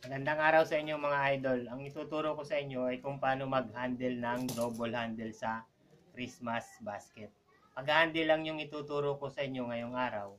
Magandang araw sa inyo mga idol. Ang ituturo ko sa inyo ay kung paano mag-handle ng double handle sa Christmas basket. Pag-handle lang yung ituturo ko sa inyo ngayong araw.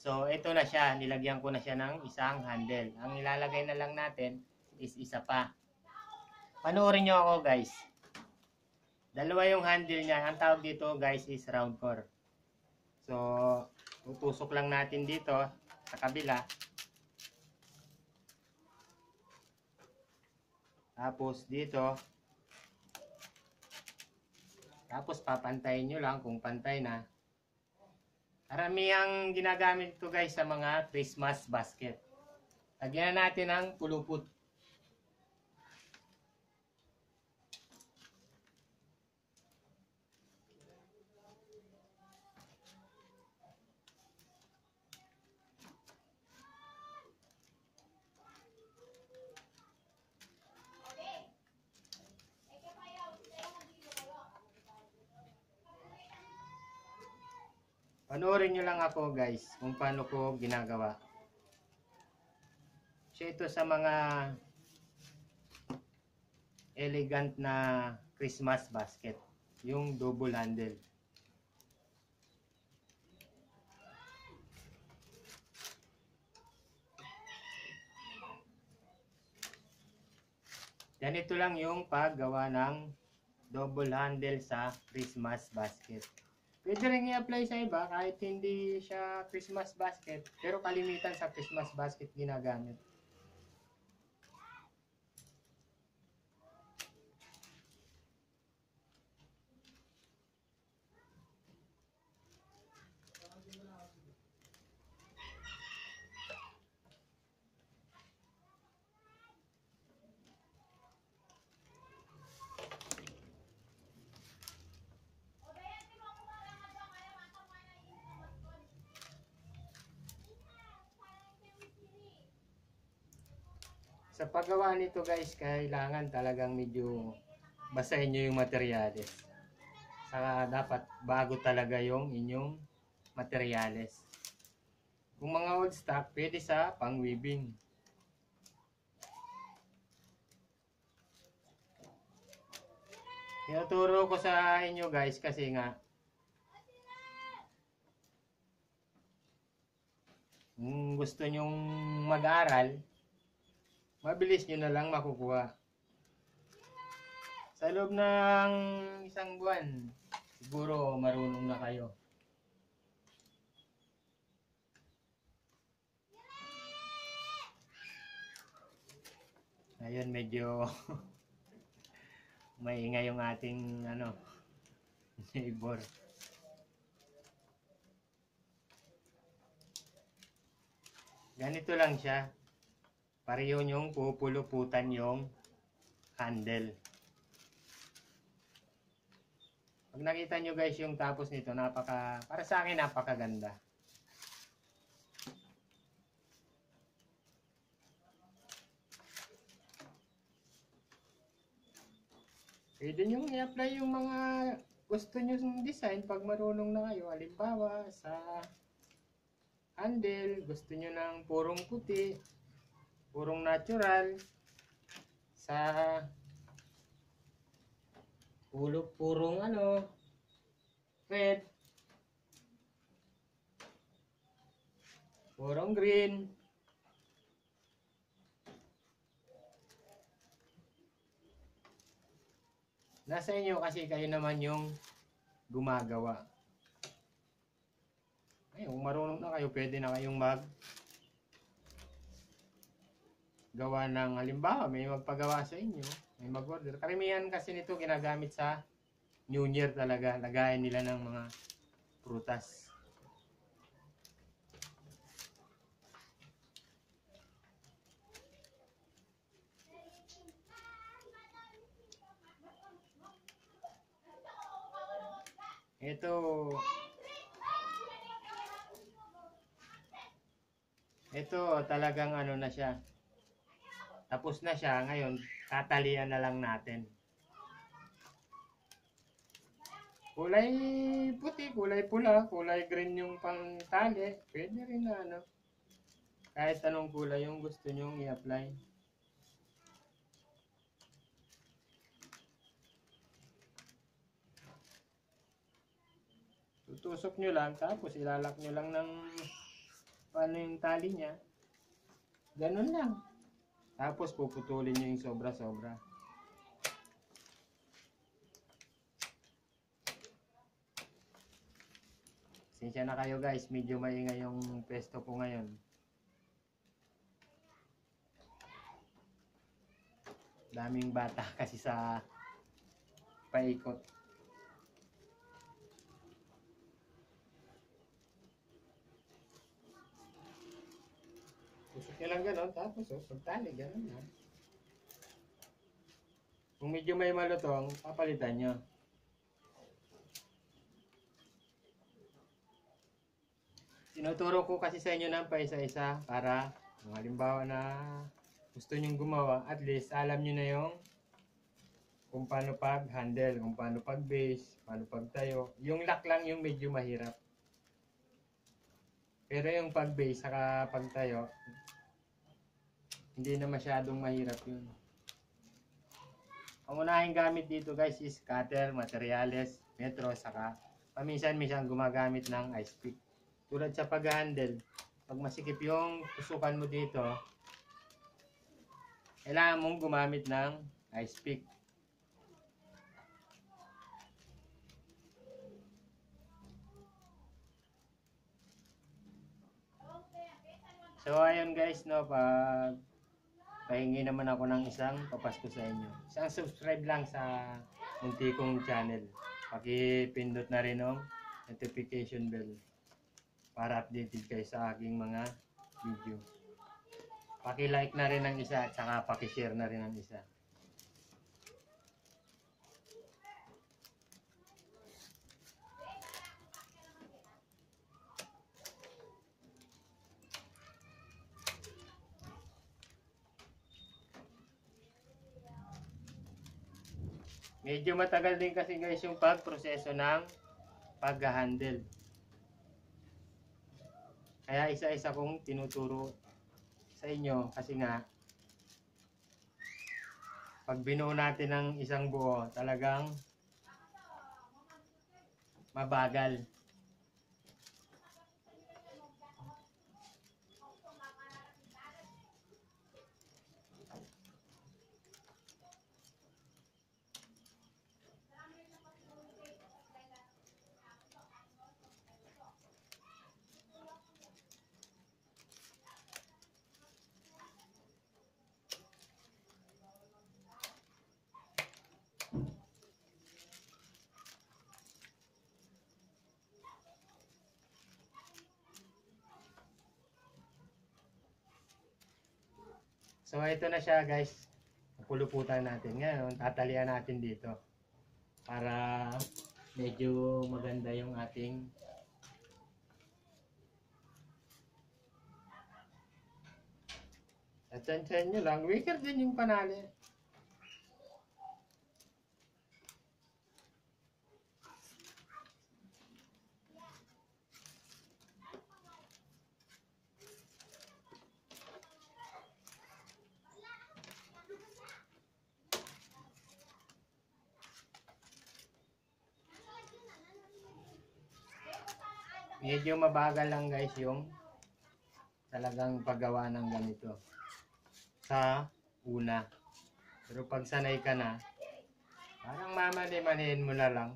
So, ito na siya. Nilagyan ko na siya ng isang handle. Ang ilalagay na lang natin is isa pa. Panoorin nyo ako guys. Dalawa yung handle niya. Ang tawag dito guys is round core. So, tutusok lang natin dito sa kabila. Tapos dito. Tapos papantayin nyo lang kung pantay na. Karamihan ginagamit ko guys sa mga Christmas basket. Lagyan na natin ng pulupot. Panoorin nyo lang ako guys kung paano ko ginagawa. So ito sa mga elegant na Christmas basket. Yung double handle. Ganito lang yung paggawa ng double handle sa Christmas basket. Pwede rin i-apply sa iba kahit hindi siya Christmas basket. Pero kalimitan sa Christmas basket ginagamit. Sa paggawa nito guys, kailangan talagang medyo basahin nyo yung materyales. Saka dapat bago talaga yung inyong materyales. Kung mga old stock, pwede sa pang-weaving. Tinuturo ko sa inyo guys kasi nga kung gusto nyong mag-aral, mabilis nyo na lang makukuha. Sa loob ng isang buwan, siguro marunong na kayo. Ayun, medyo maingay yung ating ano, neighbor. Ganito lang siya pareho yung pupuluputan yung handle. Pag nakita nyo guys yung tapos nito, napaka, para sa akin napakaganda. Pwede nyo i-apply yung mga gusto nyo design pag marunong na kayo. Halimbawa, sa handle, gusto nyo ng purong puti, purong natural sa ulo purong ano red. Purong green. Nasa inyo kasi kayo naman yung gumagawa. Ay kung marunong na kayo pwede na kayong mag gawa ng halimbawa, may magpagawa sa inyo, may mag-order. Karamihan kasi nito ginagamit sa New Year talaga. Lagayan nila ng mga prutas. Ito, ito talagang ano na siya. Tapos na siya. Ngayon, tatalian na lang natin. Kulay puti, kulay pula, kulay green yung pantali. Pwede rin na ano. Kahit anong kulay yung gusto nyong i-apply. Tutusok nyo lang, tapos ilalak nyo lang ng paano yung tali niya. Ganun lang. Tapos puputulin nyo yung sobra-sobra. Sinsya na kayo guys, medyo maingay yung pesto ko ngayon. Daming bata kasi sa paikot. Nyo lang gano'n, tapos oh, pagtali, gano'n na. Kung medyo may malutong, papalitan nyo. Tinuturo ko kasi sa inyo ng paisa-isa para kung halimbawa na gusto nyong gumawa, at least alam nyo na yung kung paano pag-handle, kung paano pag-base, paano pagtayo. Yung lock lang yung medyo mahirap. Pero yung pag-base saka pagtayo, hindi na masyadong mahirap yun. Ang unahing gamit dito guys is cutter, materials, metro, saka paminsan-minsan gumagamit ng ice pick. Tulad sa pag-handle, pag masikip yung tusukan mo dito, kailangan mong gumamit ng ice pick. So ayun guys no, pag pahingi naman ako ng isang papasko sa inyo. Isang subscribe lang sa munti kong channel. Pakipindot na rin ng notification bell para updated kayo sa aking mga video. Paki-like na rin ng isa at saka paki-share na rin ng isa. Medyo matagal din kasi guys yung pagproseso ng pag-handle. Kaya isa-isa kong tinuturo sa inyo kasi nga pag binuo natin ng isang buo talagang mabagal. So ito na siya guys. Puluputan natin. Ngayon, tatalian natin dito. Para medyo maganda yung ating At tansyan nyo lang, wicker din yung panali. Medyo mabagal lang guys yung talagang paggawa ng ganito sa una. Pero pag sanay ka na, parang mamali-malihin mo na lang.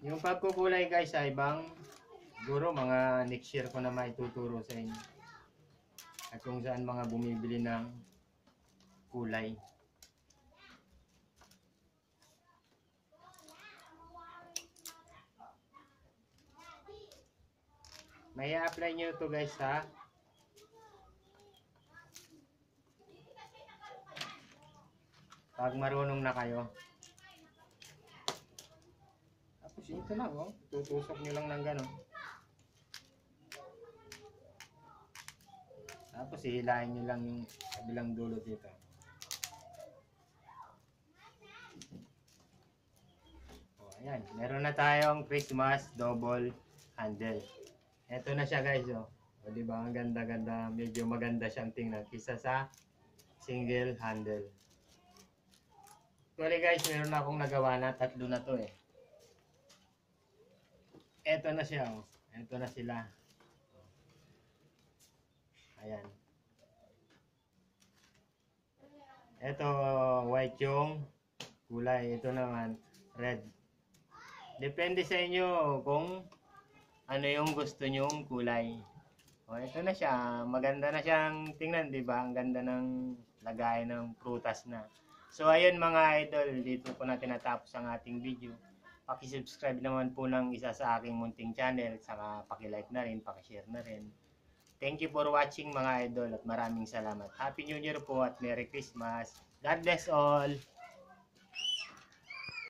Yung pagkukulay guys ay ibang siguro mga next year ko na maituturo sa inyo. At kung saan mga bumibili ng kulay. May apply nyo to guys sa pag marunong na kayo. Tapos ito lang oh, tutusok nyo lang ng gano'n. Tapos hihilahin nyo lang yung kabilang dulo dito. Oh, ayan. Meron na tayong Christmas double handle. Ito na siya guys, oh. O, di ba? Ang ganda-ganda. Medyo maganda siyang tingnan. Kisa sa single handle. Actually guys, meron na akong nagawa na. Tatlo na to eh. Eto na siya oh. Eto na sila. Ayan. Ito, white yung kulay. Ito naman, red. Depende sa inyo kung ano yung gusto nyong kulay. O, ito na siya. Maganda na siyang tingnan, di ba? Ang ganda ng lagay ng prutas na. So, ayun mga idol, dito po natin natapos ang ating video. Paki-subscribe naman po ng isa sa aking munting channel, saka paki-like na rin, paki-share na rin. Thank you for watching mga idol at maraming salamat. Happy New Year po at Merry Christmas. God bless all.